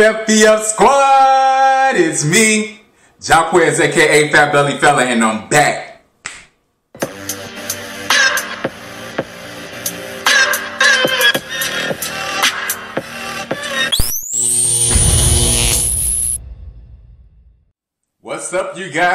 up, squad? It's me, Jacques, aka Fat Belly Fella, and I'm back. Up, you guys?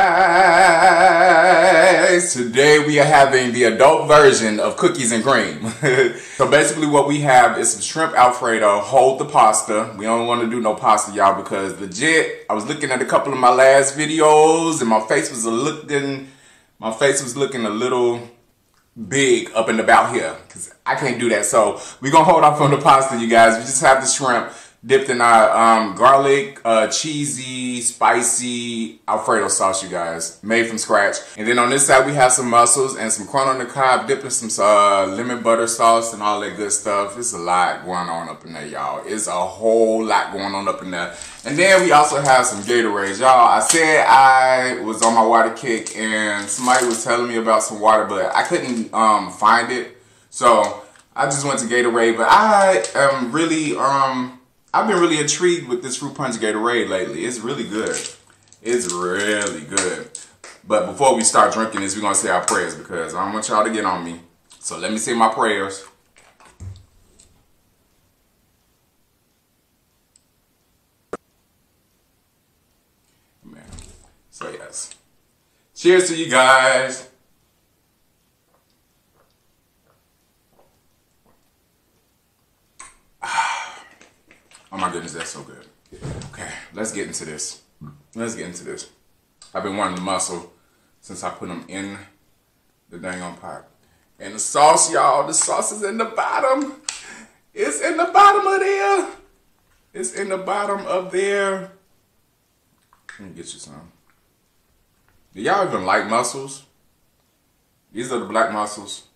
Today we are having the adult version of cookies and cream. so basically what we have is some shrimp alfredo, hold the pasta. We don't want to do no pasta, y'all, because legit, I was looking at a couple of my last videos and my face was looking, my face was looking a little big up and about here because I can't do that. So we're going to hold off on the pasta, you guys. We just have the shrimp dipped in our um, garlic, uh, cheesy, spicy Alfredo sauce, you guys, made from scratch. And then on this side, we have some mussels and some corn on the cob, dipped in some uh, lemon butter sauce and all that good stuff. It's a lot going on up in there, y'all. It's a whole lot going on up in there. And then we also have some Gatorade, y'all. I said I was on my water kick and somebody was telling me about some water, but I couldn't um, find it. So I just went to Gatorade, but I am really, um, I've been really intrigued with this fruit punch Gatorade lately. It's really good. It's really good. But before we start drinking this, we're going to say our prayers because I don't want y'all to get on me. So let me say my prayers. Man. So yes. Cheers to you guys. Oh my goodness, that's so good. Okay, let's get into this. Let's get into this. I've been wanting the mussel since I put them in the dang on pot. And the sauce, y'all, the sauce is in the bottom. It's in the bottom of there. It's in the bottom of there. Let me get you some. Do y'all even like mussels? These are the black mussels.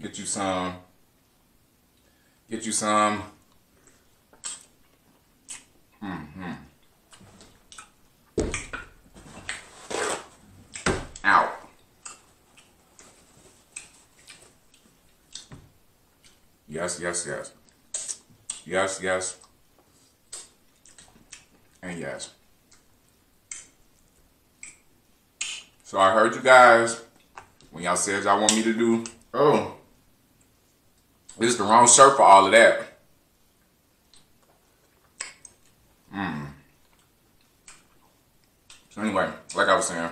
Get you some. Get you some. Mm-hmm. Out. Yes, yes, yes. Yes, yes. And yes. So I heard you guys when y'all said y'all want me to do. Oh. This is the wrong shirt for all of that. Hmm. So anyway, like I was saying,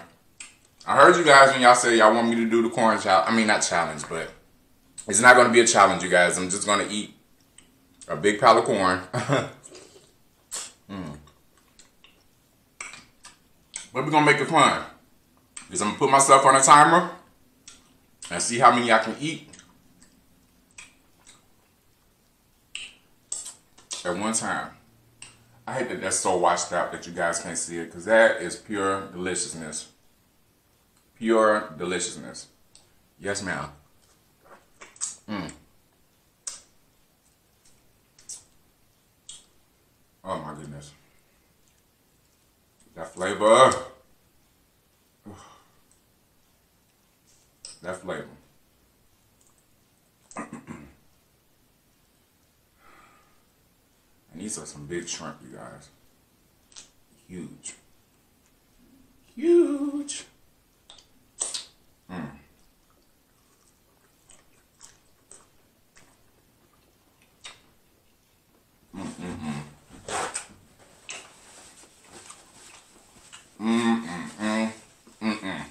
I heard you guys when y'all said y'all want me to do the corn challenge. I mean, not challenge, but it's not going to be a challenge, you guys. I'm just going to eat a big pile of corn. mm. But we're going to make it fun. Because I'm going to put myself on a timer and see how many I can eat at one time. I hate that that's so washed out that you guys can't see it because that is pure deliciousness. Pure deliciousness. Yes, ma'am. Mm. Oh my goodness. That flavor. That flavor. And these are some big shrimp, you guys. Huge. Huge. Mm. Mm-mm-mm. Mm-mm-mm. Mm-mm.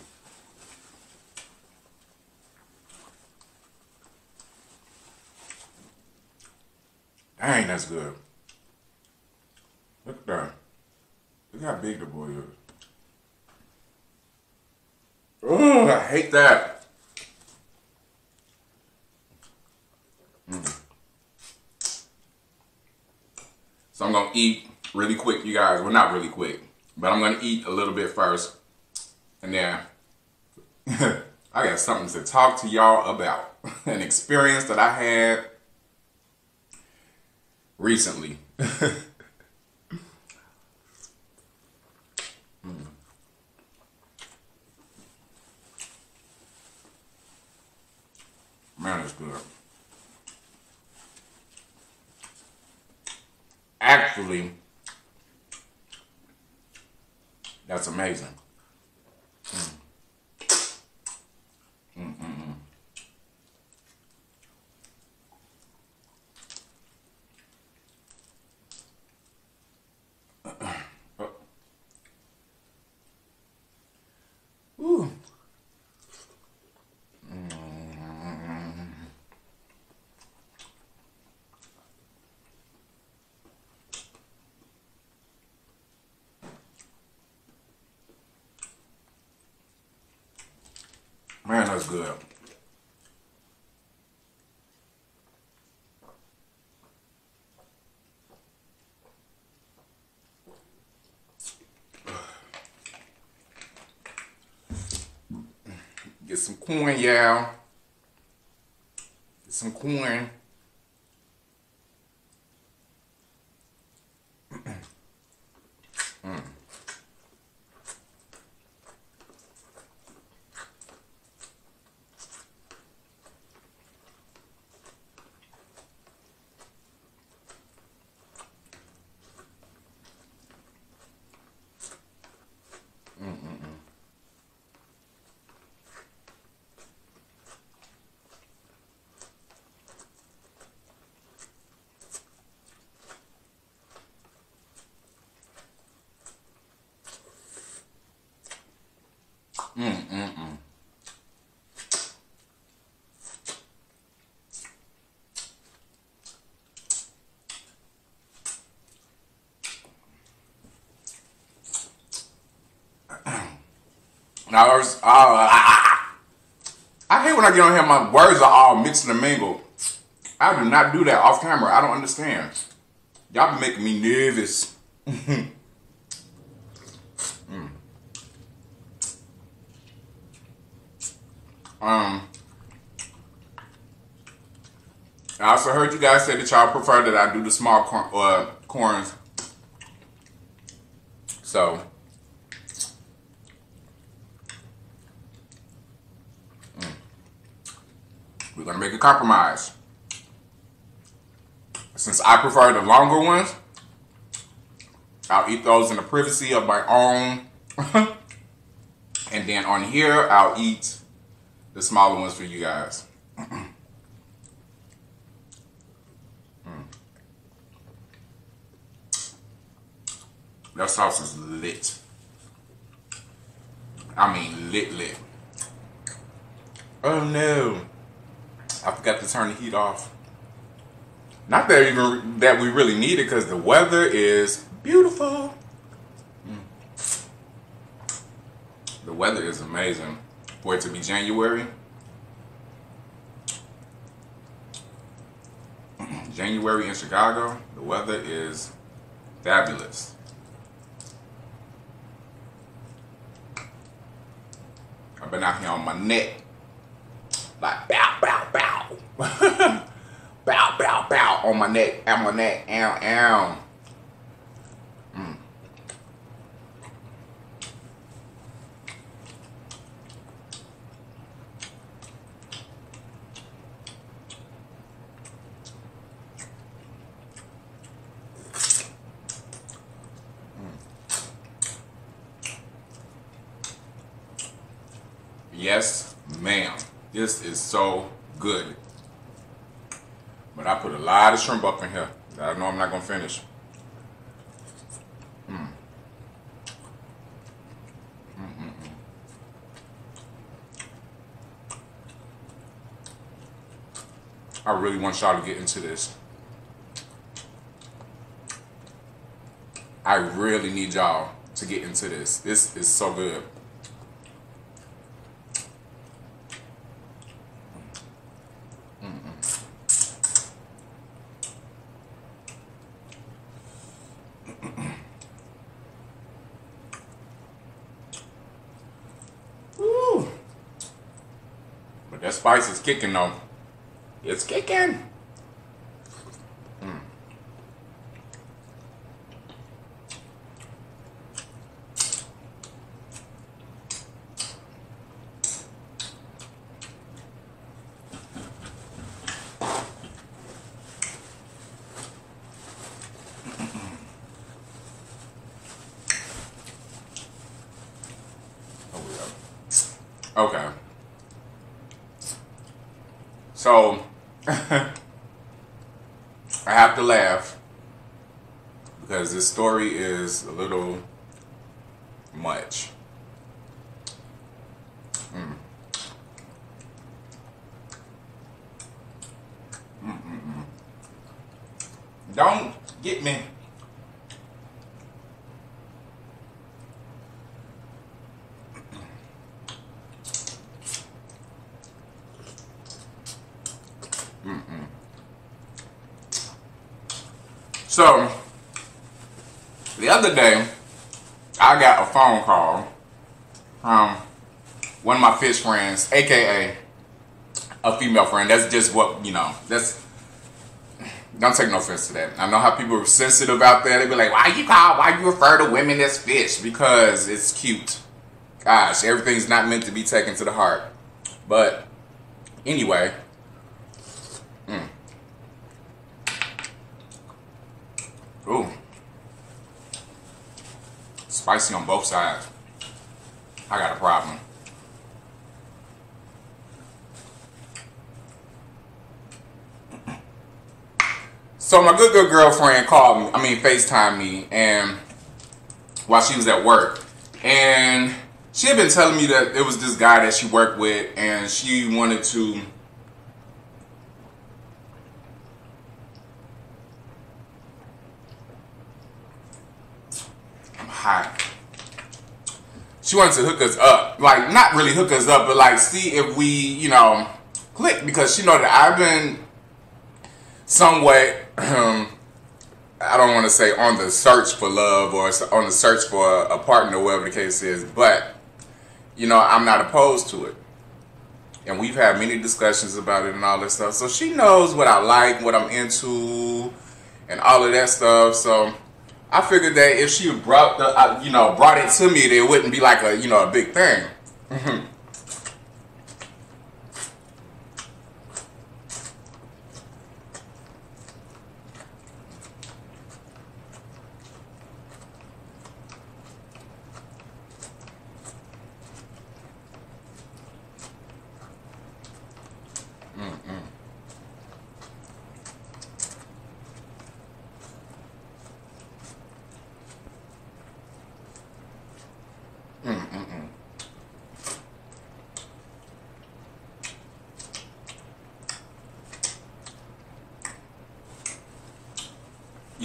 Dang, that's good. Look at that. Look how big the boy is. Oh, I hate that. Mm. So I'm going to eat really quick, you guys. Well, not really quick, but I'm going to eat a little bit first. And then I got something to talk to y'all about. An experience that I had recently. Man, it's good. actually, that's amazing. Mm. Mm -mm Ooh. Man, that's good. Get some corn, y'all. Get some corn. Mm, mm, mm. Now, uh, I, I hate when I get on here, my words are all mixed and mingled. I do not do that off camera. I don't understand. Y'all be making me nervous. mm. Um, I also heard you guys say that y'all prefer that I do the small corn, uh, corns. So, mm. we're gonna make a compromise. Since I prefer the longer ones, I'll eat those in the privacy of my own. and then on here, I'll eat the smaller ones for you guys. That sauce is lit. I mean lit lit. Oh no. I forgot to turn the heat off. Not that even that we really need it because the weather is beautiful. Mm. The weather is amazing for it to be January. January in Chicago, the weather is fabulous. I've been out here on my neck. Like bow, bow, bow. bow, bow, bow on my neck, on my neck, ow, ow. Mm. Yes, ma'am. This is so good. But I put a lot of shrimp up in here. I know I'm not going to finish. Mm. Mm -mm I really want y'all to get into this. I really need y'all to get into this. This is so good. kicking though. It's kicking. Mm. Oh, okay. So, I have to laugh because this story is a little much. Mm. Mm -mm Don't get me. So, the other day, I got a phone call from one of my fish friends, aka a female friend. That's just what, you know, that's, don't take no offense to that. I know how people are sensitive out there. They be like, why you call, why you refer to women as fish? Because it's cute. Gosh, everything's not meant to be taken to the heart. But anyway, mm. Ooh. Spicy on both sides. I got a problem. So my good good girlfriend called me, I mean FaceTime me and while she was at work. And she had been telling me that it was this guy that she worked with and she wanted to She wanted to hook us up. Like, not really hook us up, but like see if we, you know, click. Because she know that I've been somewhat, um, I don't want to say on the search for love or on the search for a partner, whatever the case is. But, you know, I'm not opposed to it. And we've had many discussions about it and all this stuff. So she knows what I like, what I'm into, and all of that stuff. So I figured that if she brought the, uh, you know, brought it to me, it wouldn't be like a, you know, a big thing. Mm-hmm.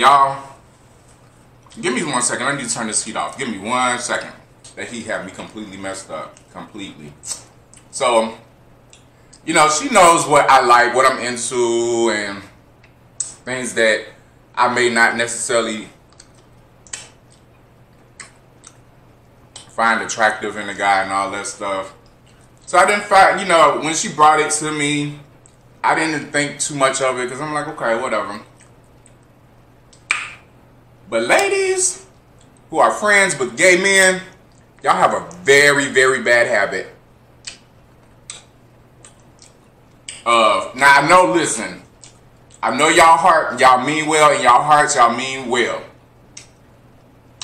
Y'all, give me one second. I need to turn this heat off. Give me one second. That heat had me completely messed up. Completely. So, you know, she knows what I like, what I'm into, and things that I may not necessarily find attractive in a guy and all that stuff. So I didn't find, you know, when she brought it to me, I didn't think too much of it because I'm like, okay, whatever. But ladies who are friends with gay men, y'all have a very, very bad habit of, now I know, listen, I know y'all heart, y'all mean well, and y'all hearts, y'all mean well.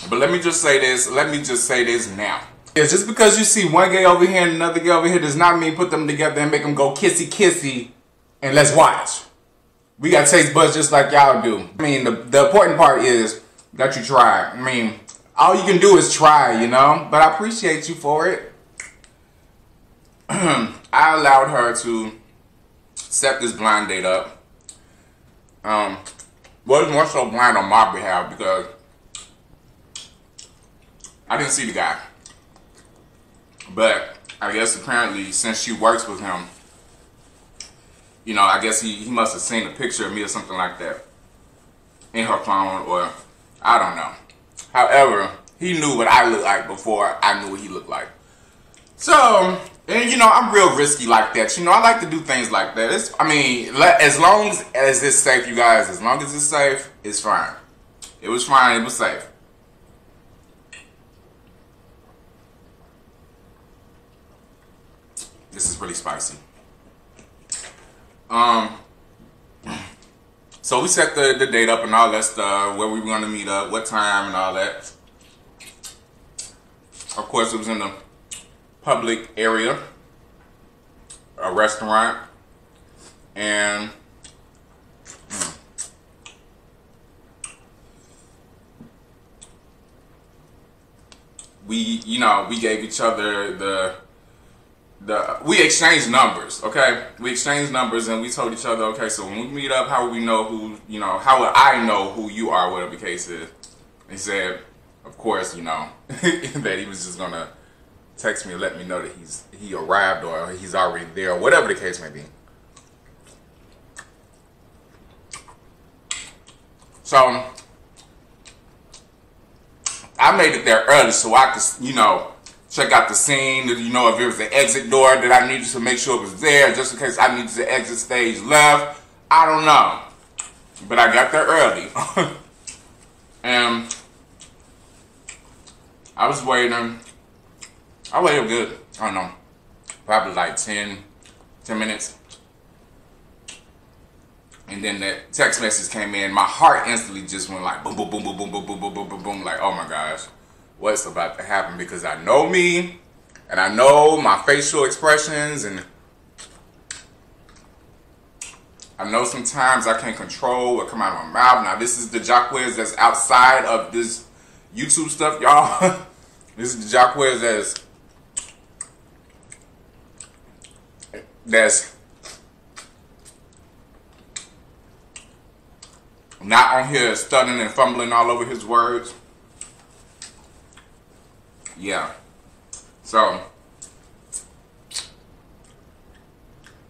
But let me just say this, let me just say this now. It's just because you see one gay over here and another gay over here does not mean put them together and make them go kissy kissy and let's watch. We got taste buds just like y'all do. I mean, the, the important part is that you try. I mean, all you can do is try, you know? But I appreciate you for it. I allowed her to set this blind date up. Um, was more so blind on my behalf because I didn't see the guy. But I guess apparently since she works with him, you know, I guess he, he must have seen a picture of me or something like that in her phone or I don't know. However, he knew what I looked like before I knew what he looked like. So, and you know, I'm real risky like that. You know, I like to do things like that. It's, I mean, as long as, as it's safe, you guys, as long as it's safe, it's fine. It was fine, it was safe. This is really spicy. Um, so we set the, the date up and all that stuff, where we were going to meet up, what time and all that. Of course, it was in the public area, a restaurant, and hmm. we, you know, we gave each other the the we exchanged numbers. Okay, we exchanged numbers, and we told each other, okay, so when we meet up, how would we know who, you know, how would I know who you are, whatever the case is? He said, of course, you know, that he was just gonna text me and let me know that he's he arrived or he's already there, or whatever the case may be. So I made it there early so I could, you know, check out the scene. You know, if it was an exit door that I needed to make sure it was there, just in case I needed to exit stage left. I don't know, but I got there early, and I was waiting. I waited good. I don't know, probably like 10, 10 minutes. And then that text message came in. My heart instantly just went like boom, boom, boom, boom, boom, boom, boom, boom, boom, boom, boom. Like, oh my gosh, what's about to happen? Because I know me, and I know my facial expressions, and I know sometimes I can't control what come out of my mouth. Now this is the Jacques that's outside of this YouTube stuff, y'all. this is the Jacques that's that's not on here stuttering and fumbling all over his words. Yeah. So,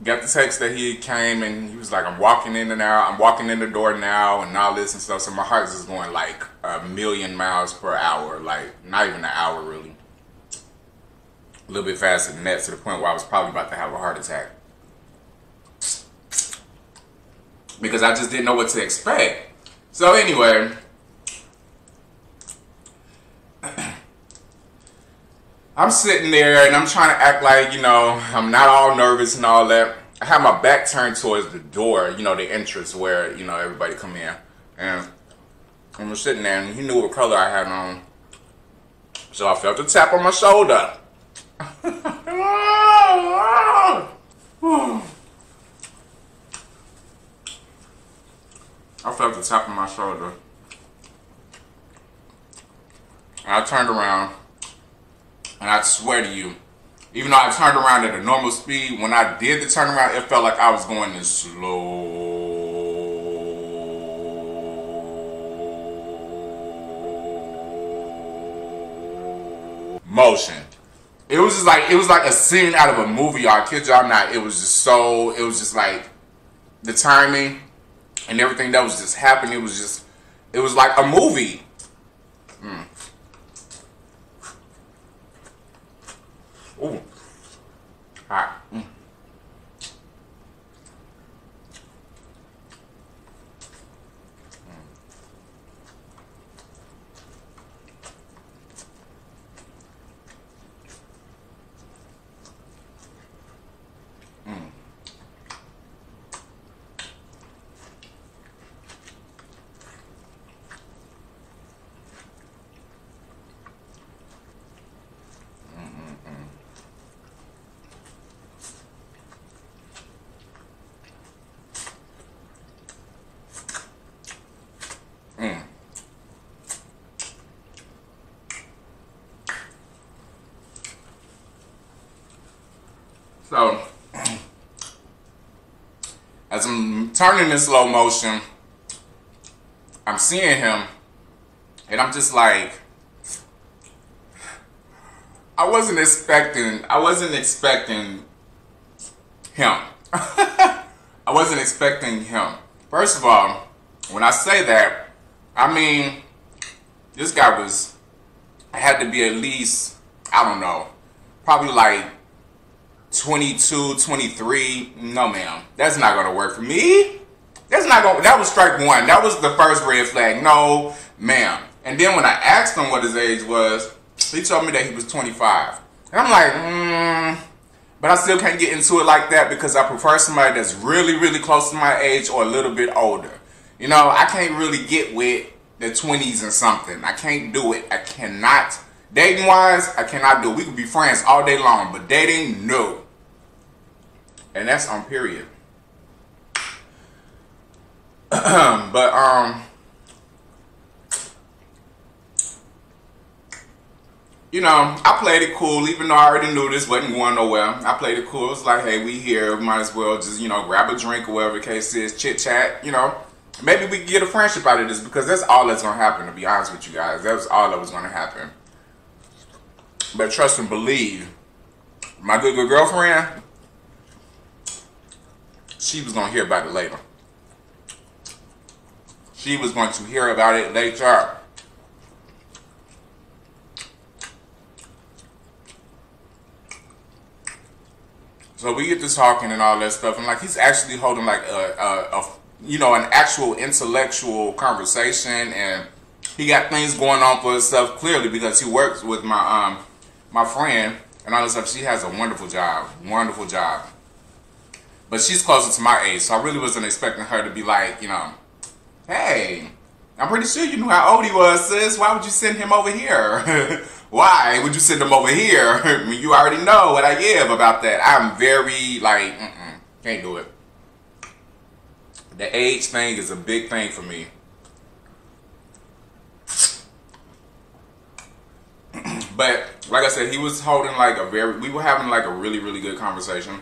got the text that he came and he was like, I'm walking in and out, I'm walking in the door now and all this and stuff. So my heart's just going like a million miles per hour, like not even an hour really. A little bit faster than that to the point where I was probably about to have a heart attack. because I just didn't know what to expect. So anyway, I'm sitting there and I'm trying to act like, you know, I'm not all nervous and all that. I have my back turned towards the door, you know, the entrance where, you know, everybody come in. And I'm sitting there and he knew what color I had on. So I felt a tap on my shoulder. I felt the tap of my shoulder. I turned around, and I swear to you, even though I turned around at a normal speed, when I did the turnaround, it felt like I was going in slow motion. It was just like it was like a scene out of a movie. Y'all. Kid y'all not. It was just so. It was just like the timing and everything that was just happening. It was just, it was like a movie. Mm. Ooh. Hot. Mm. So, as I'm turning in slow motion, I'm seeing him, and I'm just like, I wasn't expecting, I wasn't expecting him. I wasn't expecting him. First of all, when I say that, I mean, this guy was, I had to be at least, I don't know, probably like 22, 23. No, ma'am. That's not going to work for me. That's not going to, that was strike one. That was the first red flag. No, ma'am. And then when I asked him what his age was, he told me that he was 25. And I'm like, hmm. But I still can't get into it like that because I prefer somebody that's really, really close to my age or a little bit older. You know, I can't really get with the 20s and something. I can't do it. I cannot. Dating wise, I cannot do it. We could be friends all day long, but dating, no. And that's on period. but um you know, I played it cool, even though I already knew this wasn't going nowhere. I played it cool. It was like, hey, we here. Might as well just, you know, grab a drink or whatever the case is, chit chat, you know. Maybe we can get a friendship out of this because that's all that's to happen, to be honest with you guys. That was all that was to happen. But trust and believe, my good, good girlfriend, she was going to hear about it later. She was going to hear about it later. So we get to talking and all that stuff, and like he's actually holding like a, a, a you know an actual intellectual conversation, and he got things going on for himself clearly because he works with my um my friend and all this stuff. She has a wonderful job, wonderful job, but she's closer to my age, so I really wasn't expecting her to be like you know, hey, I'm pretty sure you knew how old he was, sis. Why would you send him over here? Why would you send him over here? you already know what I give about that. I'm very like, mm -mm, can't do it. The age thing is a big thing for me. but like I said, he was holding like a very, we were having like a really, really good conversation.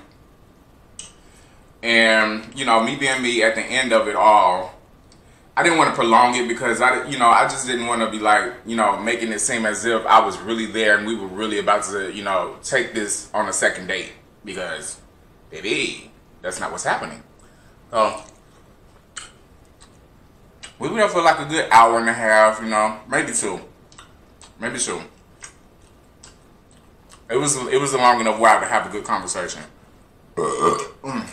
And, you know, me being me at the end of it all, I didn't want to prolong it because I, you know, I just didn't want to be like, you know, making it seem as if I was really there and we were really about to, you know, take this on a second date because, baby, that's not what's happening. So, we were there for like a good hour and a half, you know, maybe two, maybe two. It was it was a long enough while to have a good conversation. Mm.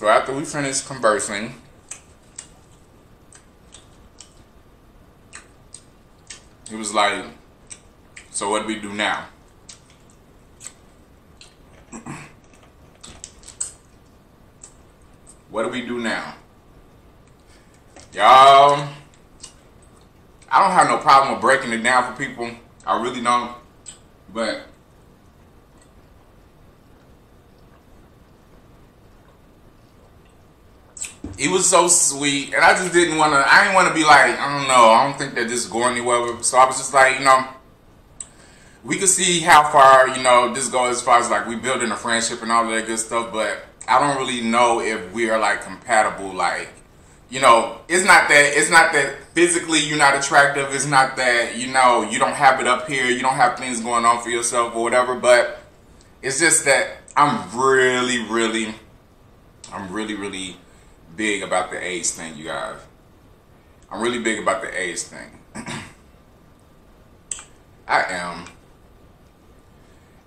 So after we finished conversing, he was like, so what do we do now? what do we do now? Y'all, I don't have no problem with breaking it down for people. I really don't. But he was so sweet, and I just didn't want to. I didn't want to be like, I don't know. I don't think that this is going anywhere. So I was just like, you know, we could see how far you know this goes as far as like we building a friendship and all that good stuff. But I don't really know if we are like compatible. Like, you know, it's not that it's not that physically you're not attractive. It's not that you know you don't have it up here. You don't have things going on for yourself or whatever. But it's just that I'm really, really, I'm really, really big about the age thing, you guys. I'm really big about the age thing. I am.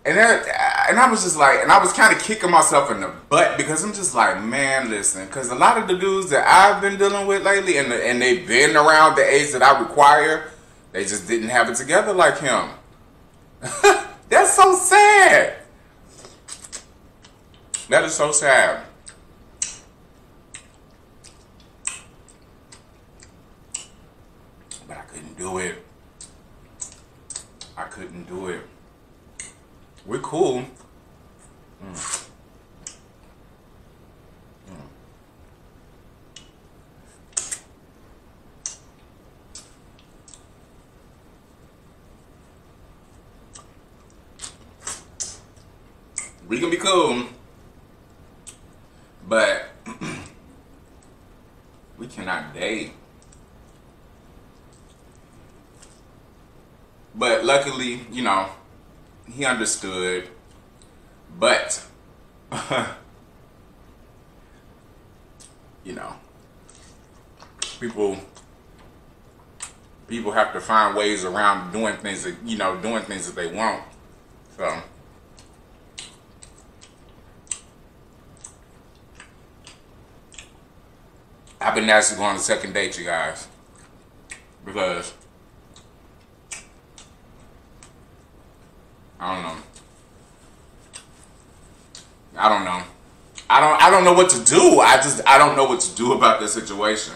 And then, and I was just like, and I was kind of kicking myself in the butt because I'm just like, man, listen, because a lot of the dudes that I've been dealing with lately, and the, and they've been around the age that I require, they just didn't have it together like him. That's so sad. That is so sad. Do it. I couldn't do it. We're cool. Mm. Mm. We can be cool, but we cannot date. But luckily, you know, he understood. But, you know, people people have to find ways around doing things that, you know, doing things that they want. So, I've been asked to go on a second date, you guys. Because I don't know. I don't know. I don't I don't know what to do. I just I don't know what to do about this situation.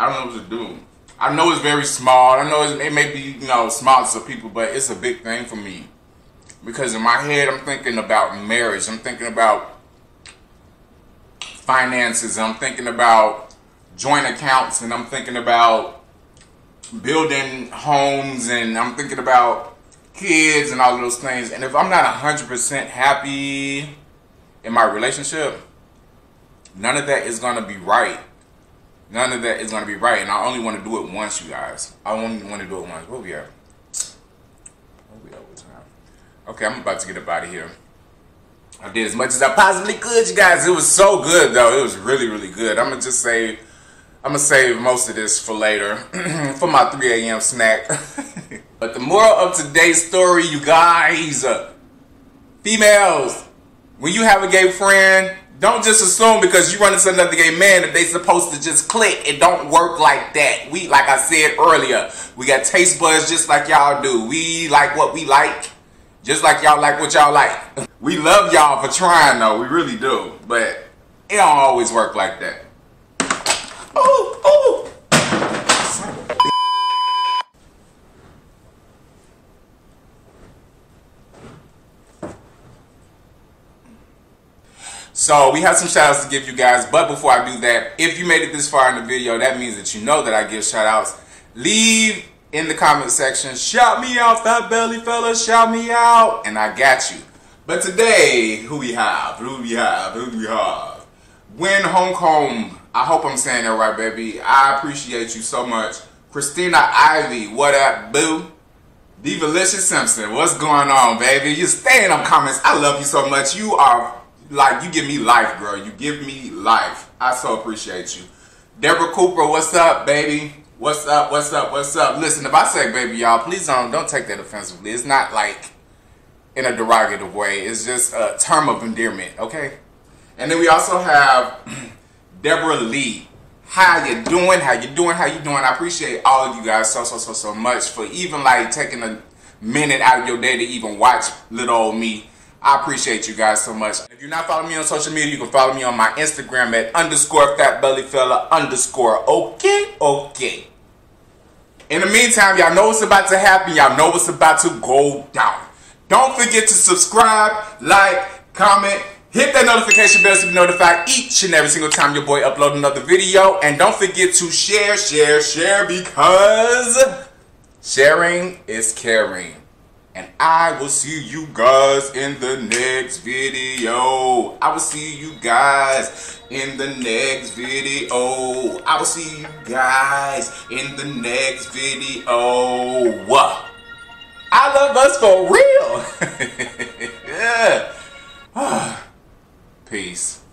I don't know what to do. I know it's very small. I know it may be, you know, small to people, but it's a big thing for me. Because in my head, I'm thinking about marriage. I'm thinking about finances. I'm thinking about joint accounts. And I'm thinking about building homes. And I'm thinking about kids and all of those things. And if I'm not 100% happy in my relationship, none of that is going to be right. None of that is going to be right. And I only want to do it once, you guys. I only want to do it once. What we at? What we over time? Okay, I'm about to get up out of here. I did as much as I possibly could, you guys. It was so good, though. It was really, really good. I'm going to just say, I'm to save most of this for later, for my 3 a.m. snack. but the moral of today's story, you guys, uh, females, when you have a gay friend, don't just assume because you run into another gay man that they supposed to just click. It don't work like that. We, like I said earlier, we got taste buds just like y'all do. We like what we like, just like y'all like what y'all like. We love y'all for trying though, we really do. But it don't always work like that. Ooh, ooh. So we have some shout outs to give you guys, but before I do that, if you made it this far in the video, that means that you know that I give shout outs. Leave in the comment section, shout me out, fat belly fella, shout me out, and I got you. But today, who we have, who we have, who we have. Win Hong Kong. I hope I'm saying that right, baby. I appreciate you so much. Christina Ivy, what up, boo? Divalicious Simpson, what's going on, baby? You stay in them comments. I love you so much. You are like you give me life, girl. You give me life. I so appreciate you. Deborah Cooper, what's up, baby? What's up? What's up? What's up? Listen, if I say baby, y'all, please don't don't take that offensively. It's not like in a derogative way. It's just a term of endearment, okay? And then we also have Deborah Lee. How you doing? How you doing? How you doing? I appreciate all of you guys so so so so much for even like taking a minute out of your day to even watch little old me. I appreciate you guys so much. If you're not following me on social media, you can follow me on my Instagram at underscore fatbellyfella underscore okay, okay. In the meantime, y'all know what's about to happen. Y'all know what's about to go down. Don't forget to subscribe, like, comment, hit that notification bell to be notified each and every single time your boy upload another video. And don't forget to share, share, share because sharing is caring. And I will see you guys in the next video. I will see you guys in the next video. I will see you guys in the next video. I love us for real. yeah. Peace.